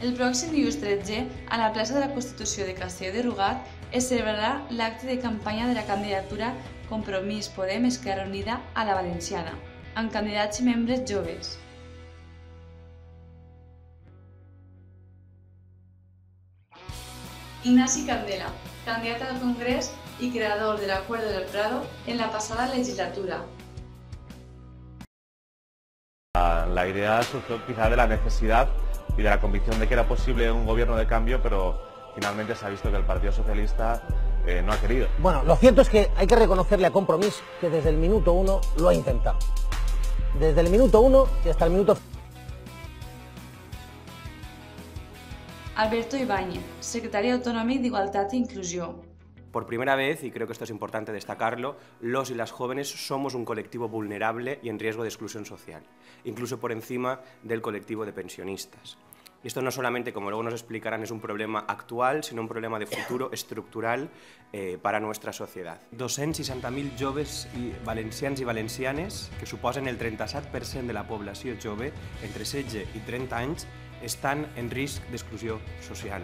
El pròxim dilluns 13, a la plaça de la Constitució de Castelló de Rugat, es celebrarà l'acte de campanya de la candidatura Compromís Podem Esquerra Unida a la Valenciana, amb candidats i membres joves. Ignasi Candela, candidat al Congrés y creador del Acuerdo del Prado en la pasada legislatura. La idea surgió quizá de la necesidad y de la convicción de que era posible un gobierno de cambio, pero finalmente se ha visto que el Partido Socialista eh, no ha querido. Bueno, lo cierto es que hay que reconocerle a Compromís que desde el minuto uno lo ha intentado. Desde el minuto uno y hasta el minuto Alberto Ibáñez, secretario autonómico de Igualdad e Inclusión. Por primera vez, y creo que esto es importante destacarlo, los y las jóvenes somos un colectivo vulnerable y en riesgo de exclusión social, incluso por encima del colectivo de pensionistas. Y esto no solamente, como luego nos explicarán, es un problema actual, sinó un problema de futuro estructural eh, para nuestra societat. 260.000 joves i valencians i valencianes, que suposen el 37% de la població jove, entre 16 i 30 anys, estan en risc d'exclusió social.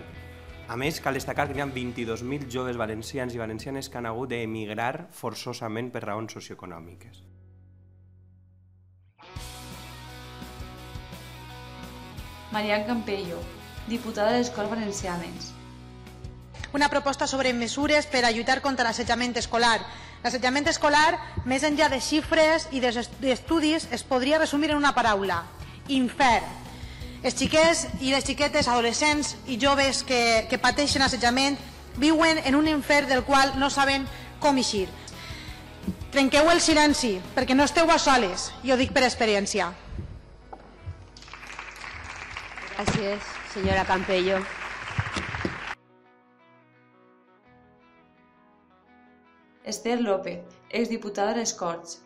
A més, cal destacar que hi ha 22.000 joves valencians i valencianes que han hagut d'emigrar forçosament per raons socioeconòmiques. Marian Campello, diputada de les Corts Valencianes. Una proposta sobre mesures per a lluitar contra l'assetjament escolar. L'assetjament escolar, més enllà de xifres i d'estudis, es podria resumir en una paraula, infern els xiquets i les xiquetes, adolescents i joves que, que pateixen assetjament viuen en un infern del qual no saben com eixir. Trenqueu el silenci, perquè no esteu a soles, i ho dic per experiència. Así es, señora Campello. Esther López, exdiputada de les Corts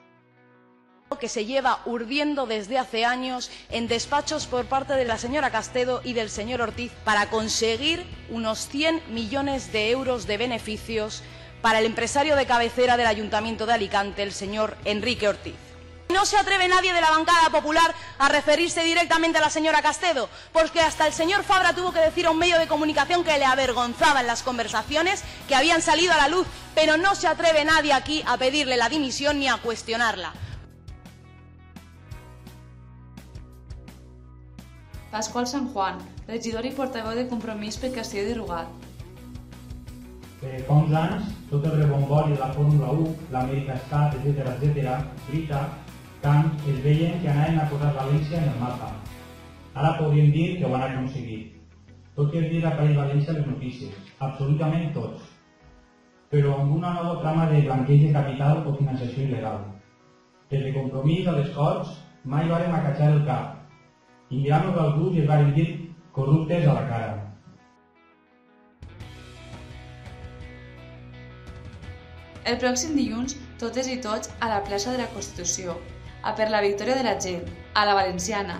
que se lleva urdiendo desde hace años en despachos por parte de la señora Castedo y del señor Ortiz para conseguir unos 100 millones de euros de beneficios para el empresario de cabecera del Ayuntamiento de Alicante, el señor Enrique Ortiz. No se atreve nadie de la bancada popular a referirse directamente a la señora Castedo, porque hasta el señor Fabra tuvo que decir a un medio de comunicación que le avergonzaba en las conversaciones que habían salido a la luz, pero no se atreve nadie aquí a pedirle la dimisión ni a cuestionarla. Pasqual San Juan, regidor i portaveu de Compromís per Castelló de Rugat. Eh, fa uns anys, tot el rebombori de la Fórmula 1, l'America etc etc, Brita, Camp, es veien que anaven a posar València en el mapa. Ara podríem dir que ho han aconseguit. Tot els dies apareix València les notícies, absolutament tots, però amb una nova trama de blanqueig de capital o financiació il·legal. Des de compromís a les Corts mai vàrem acatxar el cap, i mirant-nos als ulls es van dir corruptes a la cara. El pròxim dilluns, totes i tots a la plaça de la Constitució, a per la victòria de la gent, a la valenciana,